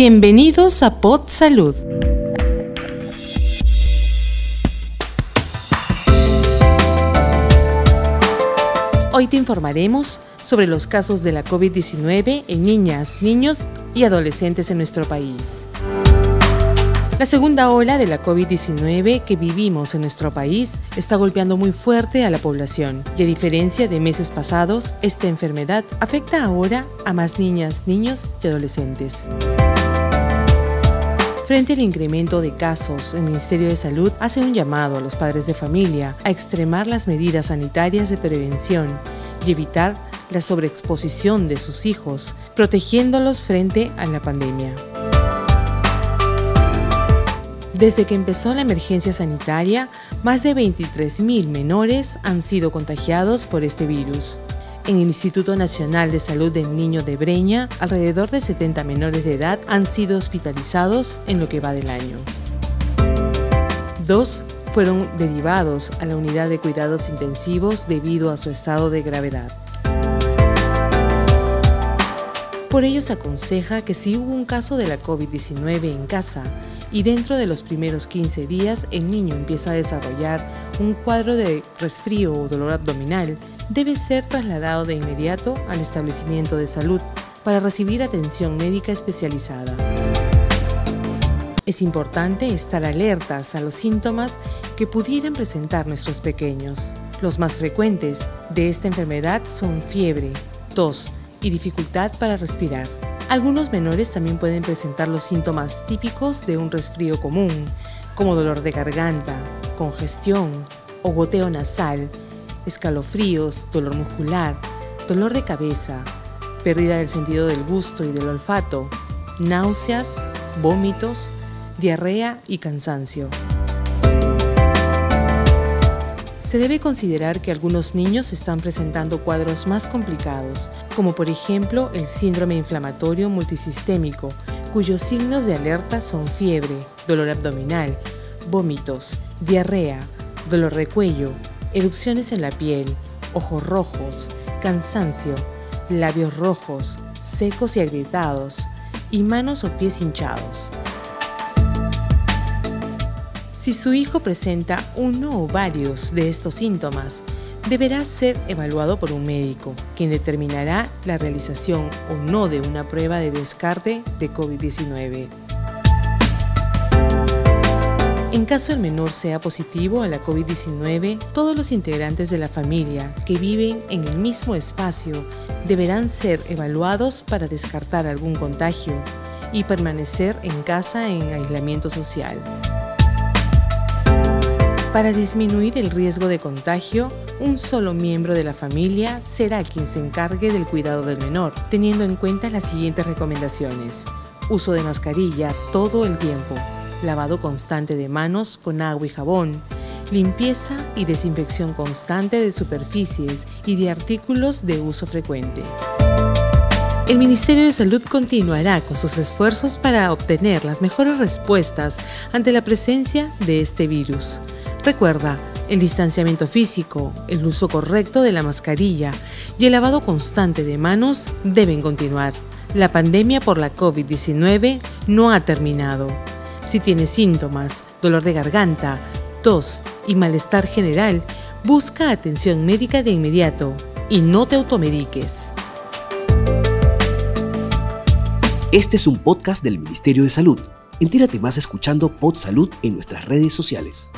Bienvenidos a Pod Salud. Hoy te informaremos sobre los casos de la COVID-19 en niñas, niños y adolescentes en nuestro país. La segunda ola de la COVID-19 que vivimos en nuestro país está golpeando muy fuerte a la población y a diferencia de meses pasados, esta enfermedad afecta ahora a más niñas, niños y adolescentes. Frente al incremento de casos, el Ministerio de Salud hace un llamado a los padres de familia a extremar las medidas sanitarias de prevención y evitar la sobreexposición de sus hijos, protegiéndolos frente a la pandemia. Desde que empezó la emergencia sanitaria, más de 23.000 menores han sido contagiados por este virus. En el Instituto Nacional de Salud del Niño de Breña, alrededor de 70 menores de edad han sido hospitalizados en lo que va del año. Dos fueron derivados a la unidad de cuidados intensivos debido a su estado de gravedad. Por ello se aconseja que si hubo un caso de la COVID-19 en casa, y dentro de los primeros 15 días el niño empieza a desarrollar un cuadro de resfrío o dolor abdominal, debe ser trasladado de inmediato al establecimiento de salud para recibir atención médica especializada. Es importante estar alertas a los síntomas que pudieran presentar nuestros pequeños. Los más frecuentes de esta enfermedad son fiebre, tos y dificultad para respirar. Algunos menores también pueden presentar los síntomas típicos de un resfrío común, como dolor de garganta, congestión o goteo nasal, escalofríos, dolor muscular, dolor de cabeza, pérdida del sentido del gusto y del olfato, náuseas, vómitos, diarrea y cansancio. Se debe considerar que algunos niños están presentando cuadros más complicados, como por ejemplo el síndrome inflamatorio multisistémico, cuyos signos de alerta son fiebre, dolor abdominal, vómitos, diarrea, dolor de cuello, erupciones en la piel, ojos rojos, cansancio, labios rojos, secos y agrietados, y manos o pies hinchados. Si su hijo presenta uno o varios de estos síntomas, deberá ser evaluado por un médico, quien determinará la realización o no de una prueba de descarte de COVID-19. En caso el menor sea positivo a la COVID-19, todos los integrantes de la familia que viven en el mismo espacio deberán ser evaluados para descartar algún contagio y permanecer en casa en aislamiento social. Para disminuir el riesgo de contagio, un solo miembro de la familia será quien se encargue del cuidado del menor, teniendo en cuenta las siguientes recomendaciones. Uso de mascarilla todo el tiempo, lavado constante de manos con agua y jabón, limpieza y desinfección constante de superficies y de artículos de uso frecuente. El Ministerio de Salud continuará con sus esfuerzos para obtener las mejores respuestas ante la presencia de este virus. Recuerda, el distanciamiento físico, el uso correcto de la mascarilla y el lavado constante de manos deben continuar. La pandemia por la COVID-19 no ha terminado. Si tienes síntomas, dolor de garganta, tos y malestar general, busca atención médica de inmediato y no te automediques. Este es un podcast del Ministerio de Salud. Entérate más escuchando Pod Salud en nuestras redes sociales.